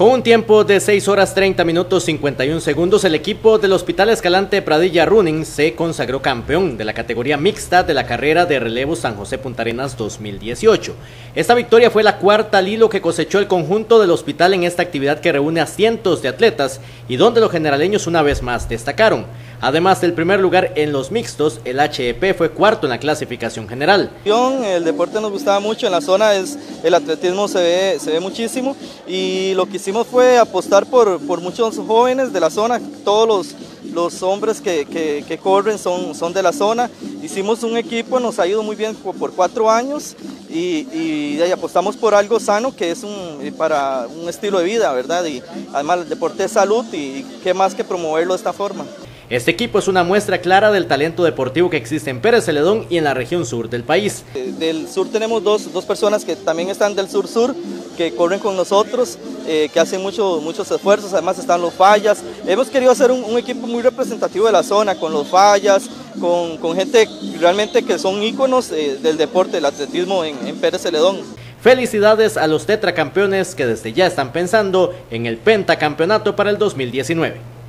Con un tiempo de 6 horas 30 minutos 51 segundos, el equipo del Hospital Escalante Pradilla Running se consagró campeón de la categoría mixta de la carrera de relevo San José Punta Arenas 2018. Esta victoria fue la cuarta al hilo que cosechó el conjunto del hospital en esta actividad que reúne a cientos de atletas y donde los generaleños una vez más destacaron. Además del primer lugar en los mixtos, el HEP fue cuarto en la clasificación general. El deporte nos gustaba mucho, en la zona es, el atletismo se ve, se ve muchísimo y lo que hicimos fue apostar por, por muchos jóvenes de la zona, todos los, los hombres que, corren son, son de la zona. Hicimos un equipo, nos ha ido muy bien por, cuatro años y, y, apostamos por algo sano que es un, para un estilo de vida, ¿verdad? Y además el deporte es salud y qué más que promoverlo de esta forma. Este equipo es una muestra clara del talento deportivo que existe en Pérez Celedón y en la región sur del país. Eh, del sur tenemos dos, dos personas que también están del sur-sur, que corren con nosotros, eh, que hacen mucho, muchos esfuerzos, además están los fallas. Hemos querido hacer un, equipo muy representativo de la zona, con los fallas, con, con gente realmente que son íconos eh, del deporte, del atletismo en, en Pérez Celedón. Felicidades a los tetracampeones que desde ya están pensando en el pentacampeonato para el 2019.